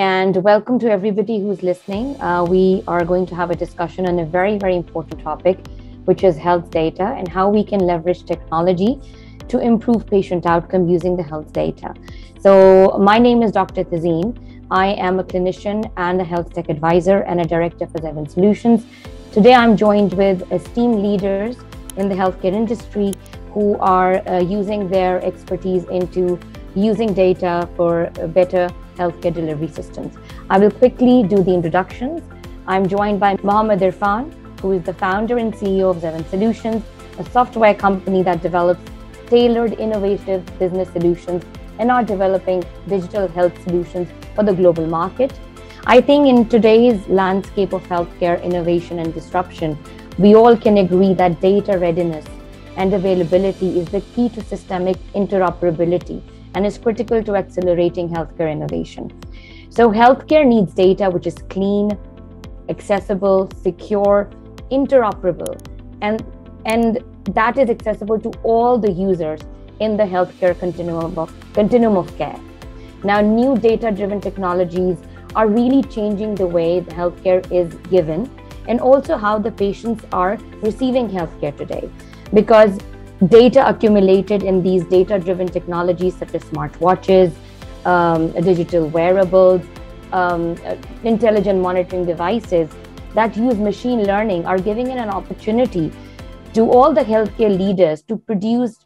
and welcome to everybody who's listening. Uh, we are going to have a discussion on a very, very important topic, which is health data and how we can leverage technology to improve patient outcome using the health data. So, my name is Dr. Tazeen. I am a clinician and a health tech advisor and a director for Xeven Solutions. Today, I'm joined with esteemed leaders in the healthcare industry who are uh, using their expertise into using data for better healthcare delivery systems. I will quickly do the introductions. I'm joined by Muhammad Irfan, who is the founder and CEO of Xeven Solutions, a software company that develops tailored, innovative business solutions and are developing digital health solutions for the global market. I think in today's landscape of healthcare innovation and disruption, we all can agree that data readiness and availability is the key to systemic interoperability and is critical to accelerating healthcare innovation. So, healthcare needs data which is clean, accessible, secure, interoperable, and, and that is accessible to all the users in the healthcare continuum of, continuum of care. Now, new data driven technologies are really changing the way the healthcare is given and also how the patients are receiving healthcare today. Because data accumulated in these data driven technologies such as smartwatches, um, digital wearables, um, uh, intelligent monitoring devices that use machine learning are giving it an opportunity to all the healthcare leaders to produce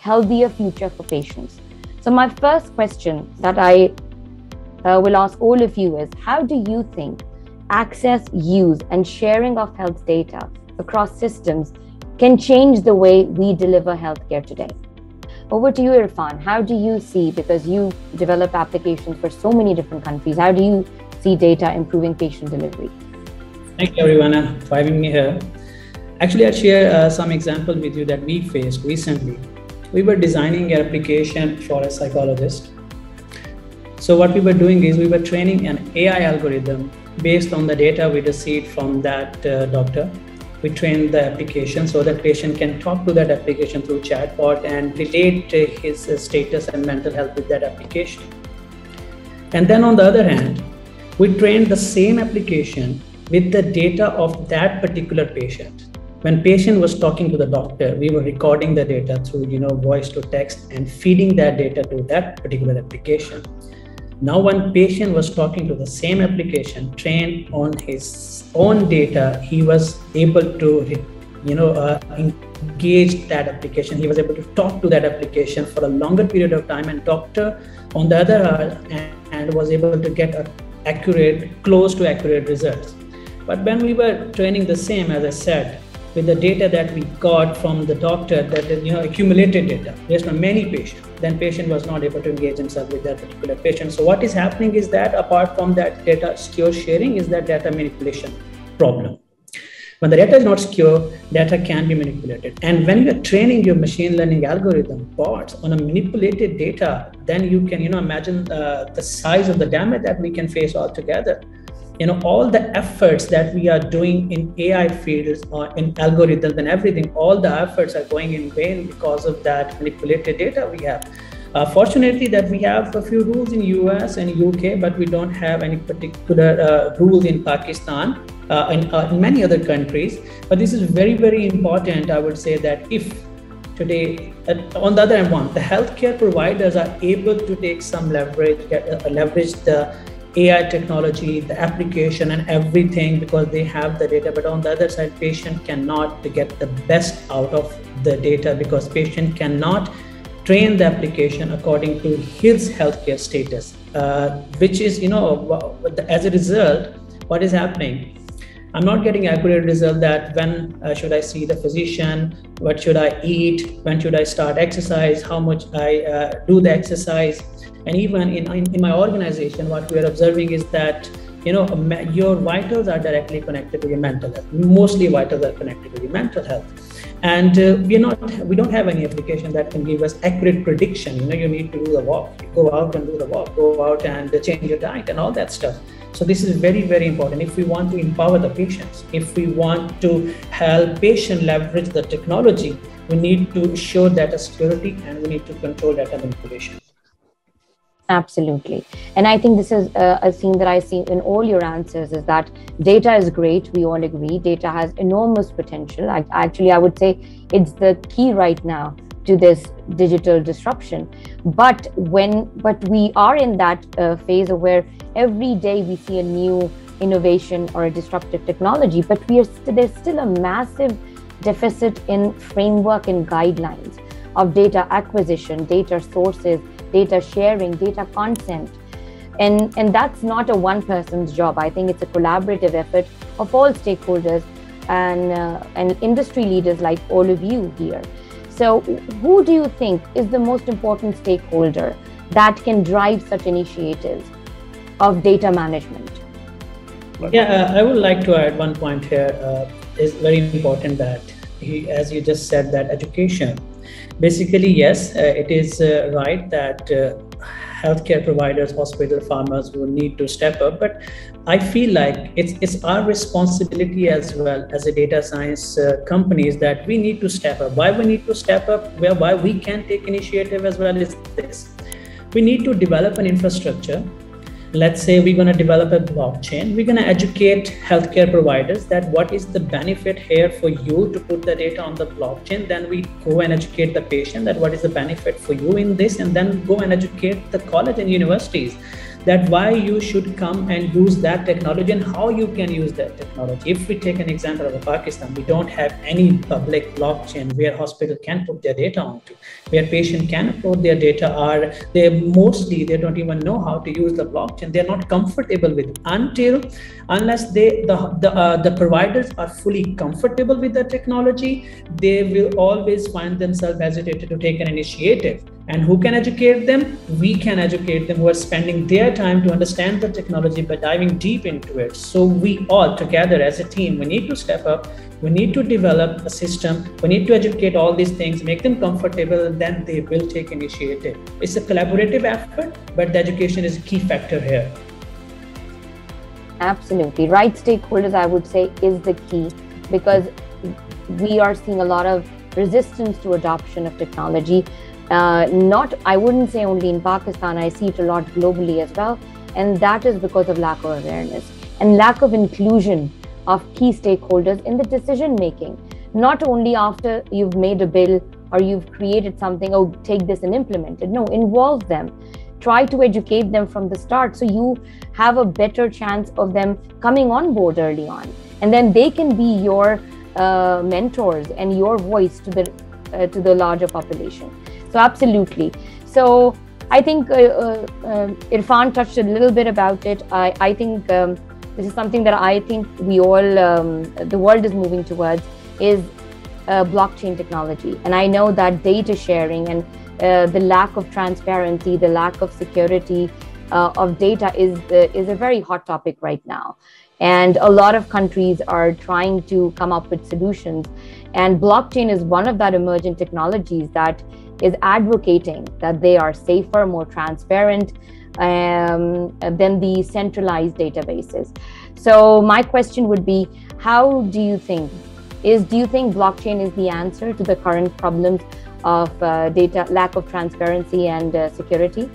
healthier future for patients. So my first question that I uh, will ask all of you is how do you think access, use and sharing of health data across systems can change the way we deliver healthcare today. Over to you, Irfan. How do you see, because you develop applications for so many different countries, how do you see data improving patient delivery? Thank you, everyone, for having me here. Actually, I'll share uh, some example with you that we faced recently. We were designing an application for a psychologist. So what we were doing is we were training an AI algorithm based on the data we received from that uh, doctor we train the application so that patient can talk to that application through chatbot and relate his status and mental health with that application. And then on the other hand, we train the same application with the data of that particular patient. When patient was talking to the doctor, we were recording the data through you know voice to text and feeding that data to that particular application. Now, one patient was talking to the same application trained on his own data, he was able to, you know, uh, engage that application. He was able to talk to that application for a longer period of time, and doctor, on the other hand, and was able to get a accurate, close to accurate results. But when we were training the same, as I said, with the data that we got from the doctor that you know accumulated data based on many patients then patient was not able to engage himself with that particular patient. So what is happening is that apart from that data secure sharing is that data manipulation problem. When the data is not secure data can be manipulated. And when you're training your machine learning algorithm bots on a manipulated data then you can you know imagine uh, the size of the damage that we can face altogether you know all the efforts that we are doing in ai fields or in algorithms and everything all the efforts are going in vain because of that manipulated data we have. Uh, fortunately that we have a few rules in us and uk but we don't have any particular uh, rules in pakistan uh, and uh, in many other countries. But this is very very important i would say that if today uh, on the other hand one the healthcare providers are able to take some leverage uh, leverage the AI technology, the application, and everything because they have the data. But on the other side, patient cannot get the best out of the data because patient cannot train the application according to his healthcare status, uh, which is, you know, as a result, what is happening? I'm not getting accurate result that when uh, should I see the physician, what should I eat, when should I start exercise, how much I uh, do the exercise and even in, in, in my organization, what we are observing is that you know your vitals are directly connected to your mental health. Mostly vitals are connected to your mental health. And uh, we're not we don't have any application that can give us accurate prediction. You know you need to do the walk you go out and do the walk go out and change your diet and all that stuff. So this is very very important. If we want to empower the patients if we want to help patient leverage the technology we need to show data security and we need to control data manipulation Absolutely. And I think this is a, a theme that I see in all your answers is that data is great. We all agree. Data has enormous potential. I, actually, I would say it's the key right now to this digital disruption. But when, but we are in that uh, phase of where every day we see a new innovation or a disruptive technology, but we are there's still a massive deficit in framework and guidelines of data acquisition, data sources, data sharing, data consent. And, and that's not a one person's job. I think it's a collaborative effort of all stakeholders and, uh, and industry leaders like all of you here. So, who do you think is the most important stakeholder that can drive such initiatives of data management? Yeah, uh, I would like to add one point here. Uh, it's very important that, he, as you just said, that education basically yes uh, it is uh, right that uh, healthcare providers hospital farmers will need to step up but i feel like it's it's our responsibility as well as a data science uh, companies that we need to step up. Why we need to step up where why we can take initiative as well is this. We need to develop an infrastructure let's say we're going to develop a blockchain we're going to educate healthcare providers that what is the benefit here for you to put the data on the blockchain then we go and educate the patient that what is the benefit for you in this and then go and educate the college and universities that why you should come and use that technology and how you can use that technology. If we take an example of Pakistan, we don't have any public blockchain where hospital can put their data onto, where patient can upload their data or they mostly they don't even know how to use the blockchain. They're not comfortable with until unless they the the, uh, the providers are fully comfortable with the technology, they will always find themselves hesitated to take an initiative and who can educate them? We can educate them who are spending their time to understand the technology by diving deep into it. So we all together as a team, we need to step up. We need to develop a system. We need to educate all these things, make them comfortable, and then they will take initiative. It's a collaborative effort, but the education is a key factor here. Absolutely. Right stakeholders, I would say, is the key because we are seeing a lot of resistance to adoption of technology uh, not, I wouldn't say only in Pakistan, I see it a lot globally as well. And that is because of lack of awareness and lack of inclusion of key stakeholders in the decision making. Not only after you've made a bill or you've created something, oh, take this and implement it. No, involve them. Try to educate them from the start so you have a better chance of them coming on board early on. And then they can be your uh, mentors and your voice to the uh, to the larger population. So absolutely. So I think uh, uh, uh, Irfan touched a little bit about it. I, I think um, this is something that I think we all, um, the world is moving towards, is uh, blockchain technology. And I know that data sharing and uh, the lack of transparency, the lack of security uh, of data is is a very hot topic right now. And a lot of countries are trying to come up with solutions. And blockchain is one of that emerging technologies that is advocating that they are safer, more transparent um, than the centralized databases. So my question would be, how do you think is do you think blockchain is the answer to the current problems of uh, data lack of transparency and uh, security?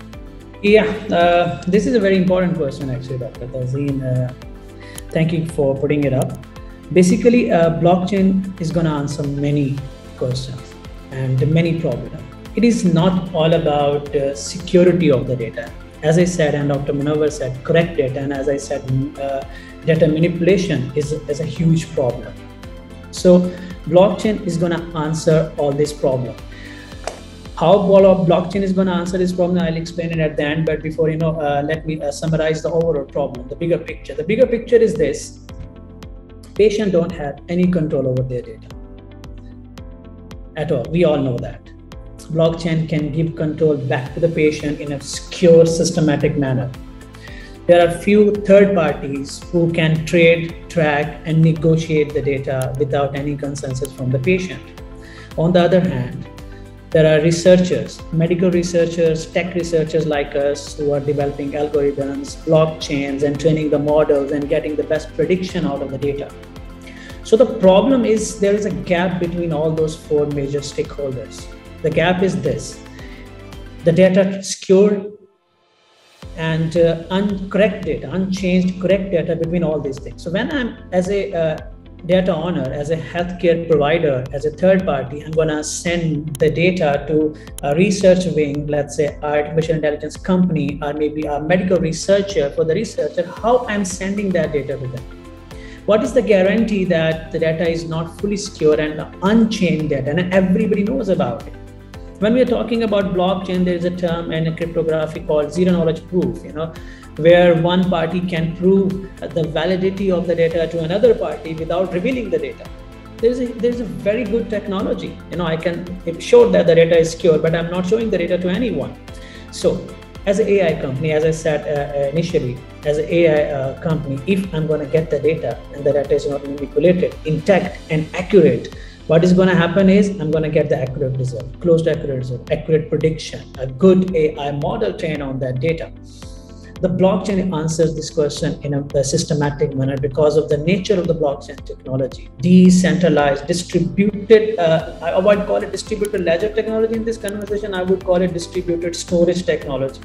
Yeah, uh, this is a very important question, actually, Dr. Tazeen. Thank you for putting it up. Basically, uh, blockchain is going to answer many questions and many problems it is not all about uh, security of the data. As I said, and Dr. Munawar said, correct data, and as I said, uh, data manipulation is, is a huge problem. So blockchain is going to answer all this problem. How blockchain is going to answer this problem, I'll explain it at the end. But before you know, uh, let me uh, summarize the overall problem, the bigger picture. The bigger picture is this: patient don't have any control over their data at all. We all know that blockchain can give control back to the patient in a secure, systematic manner. There are few third parties who can trade, track, and negotiate the data without any consensus from the patient. On the other hand, there are researchers, medical researchers, tech researchers like us who are developing algorithms, blockchains, and training the models and getting the best prediction out of the data. So the problem is there is a gap between all those four major stakeholders. The gap is this the data secure and uh, data, unchanged correct data between all these things. So when I'm as a uh, data owner, as a healthcare provider, as a third party, I'm gonna send the data to a research wing, let's say artificial intelligence company, or maybe a medical researcher for the researcher, how I'm sending that data to them. What is the guarantee that the data is not fully secure and unchained data and everybody knows about it? when we're talking about blockchain there is a term in cryptography called zero knowledge proof you know where one party can prove the validity of the data to another party without revealing the data. There's a there's a very good technology. You know i can show that the data is secure but i'm not showing the data to anyone. So as an ai company as i said uh, uh, initially as an ai uh, company if i'm going to get the data and the data is not manipulated intact and accurate what is going to happen is I'm going to get the accurate result, close to accurate result, accurate prediction, a good AI model trained on that data. The blockchain answers this question in a, a systematic manner because of the nature of the blockchain technology. Decentralized, distributed, uh, I would call it distributed ledger technology in this conversation. I would call it distributed storage technology.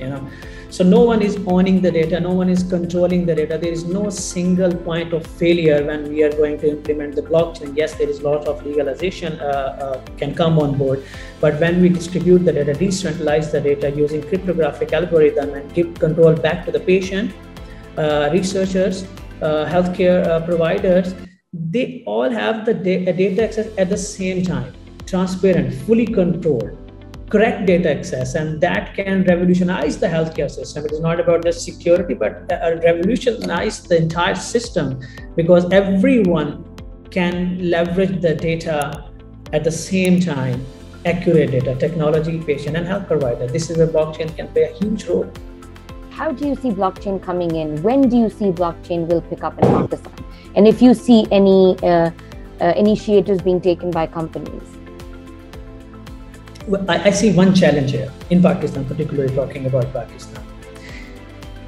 You know, so no one is owning the data, no one is controlling the data. There is no single point of failure when we are going to implement the blockchain. Yes, there is a lot of legalization uh, uh, can come on board, but when we distribute the data, decentralize the data using cryptographic algorithm and give control back to the patient, uh, researchers, uh, healthcare uh, providers, they all have the da- data access at the same time, transparent, fully controlled correct data access and that can revolutionize the healthcare system. It is not about just security but uh, revolutionize the entire system because everyone can leverage the data at the same time. Accurate data technology patient and health provider. This is where blockchain can play a huge role. How do you see blockchain coming in? When do you see blockchain will pick up in pakistan and if you see any uh, uh, initiatives being taken by companies I, I see one challenge here in Pakistan, particularly talking about Pakistan.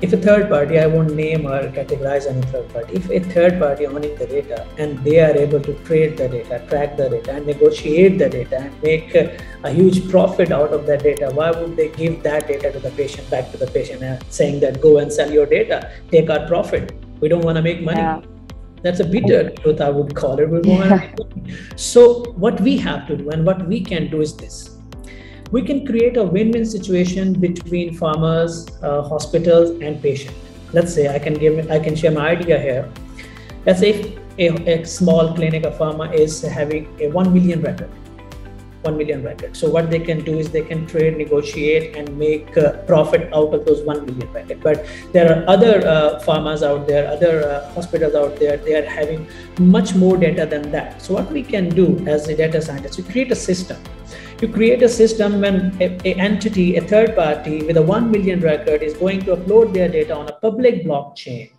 If a third party, I won't name or categorize any third party, if a third party owning the data and they are able to trade the data, track the data, and negotiate the data and make a, a huge profit out of that data, why would they give that data to the patient, back to the patient, and saying that go and sell your data, take our profit? We don't want to make money. Yeah. That's a bitter truth, I would call it. We yeah. So, what we have to do and what we can do is this we can create a win-win situation between farmers, uh, hospitals, and patient. Let's say I can give, I can share my idea here. Let's say a, a small clinic, a farmer is having a one million record, one million record. So what they can do is they can trade, negotiate, and make uh, profit out of those one million record. But there are other uh, farmers out there, other uh, hospitals out there. They are having much more data than that. So what we can do as a data scientist, we create a system to create a system when a, a, entity, a third party with a 1 million record is going to upload their data on a public blockchain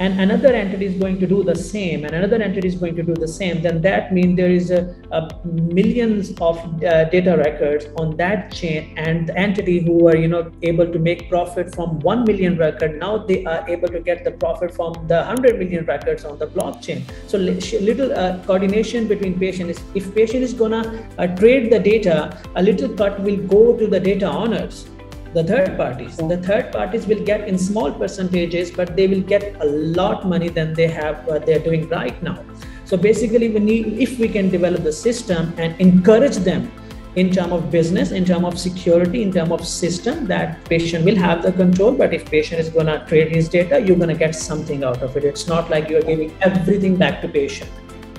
and another entity is going to do the same and another entity is going to do the same then that means there is a, a millions of uh, data records on that chain and the entity who are you know able to make profit from 1 million record now they are able to get the profit from the 100 million records on the blockchain. So little uh, coordination between patient is if patient is gonna uh, trade the data a little cut will go to the data owners the third parties. The third parties will get in small percentages but they will get a lot money than they have uh, they're doing right now. So basically we need if we can develop the system and encourage them in terms of business in terms of security in terms of system that patient will have the control. But if patient is going to trade his data you're going to get something out of it. It's not like you're giving everything back to patient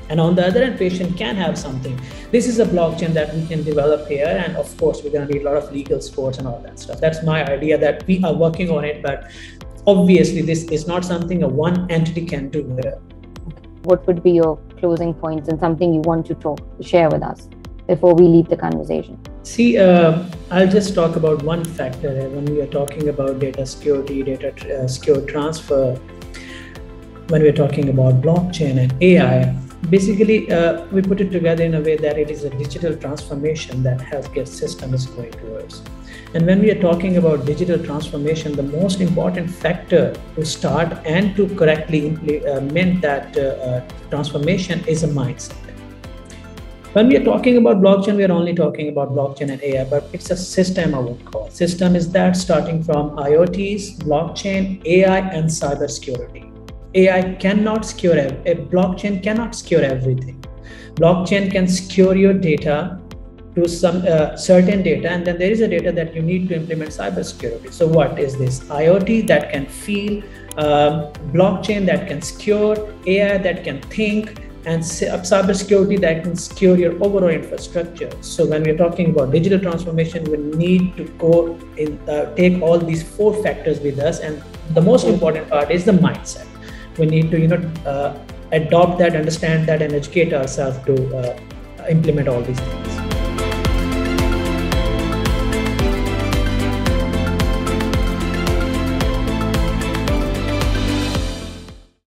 and on the other end patient can have something. This is a blockchain that we can develop here and of course we're going to need a lot of legal supports and all that stuff. That's my idea that we are working on it but obviously this is not something a one entity can do. Here. what would be your closing points and something you want to talk share with us before we leave the conversation? See uh, i'll just talk about one factor when we are talking about data security data uh, secure transfer when we're talking about blockchain and ai basically uh, we put it together in a way that it is a digital transformation that healthcare system is going towards and when we are talking about digital transformation the most important factor to start and to correctly implement that uh, uh, transformation is a mindset when we are talking about blockchain, we are only talking about blockchain and AI, but it's a system I would call. System is that starting from IoTs, blockchain, AI, and cybersecurity. AI cannot secure a blockchain cannot secure everything. Blockchain can secure your data to some uh, certain data, and then there is a data that you need to implement cybersecurity. So, what is this? IoT that can feel, um, blockchain that can secure, AI that can think, and cybersecurity that can secure your overall infrastructure. So when we're talking about digital transformation, we need to go in, uh, take all these four factors with us, and the most important part is the mindset. We need to you know uh, adopt that, understand that, and educate ourselves to uh, implement all these things.